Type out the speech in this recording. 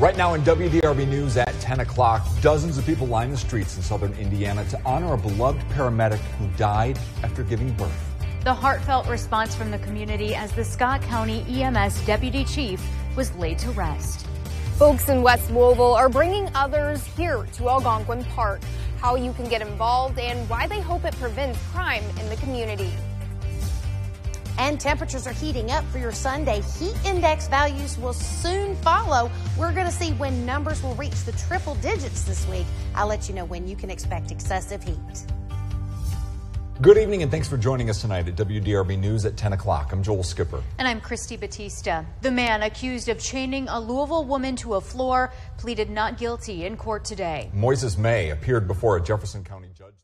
Right now in WDRB News at 10 o'clock, dozens of people line the streets in southern Indiana to honor a beloved paramedic who died after giving birth. The heartfelt response from the community as the Scott County EMS deputy chief was laid to rest. Folks in West Louisville are bringing others here to Algonquin Park, how you can get involved and why they hope it prevents crime in the community. And temperatures are heating up for your Sunday. Heat index values will soon follow. We're going to see when numbers will reach the triple digits this week. I'll let you know when you can expect excessive heat. Good evening and thanks for joining us tonight at WDRB News at 10 o'clock. I'm Joel Schipper. And I'm Christie Battista. The man accused of chaining a Louisville woman to a floor pleaded not guilty in court today. Moises May appeared before a Jefferson County judge.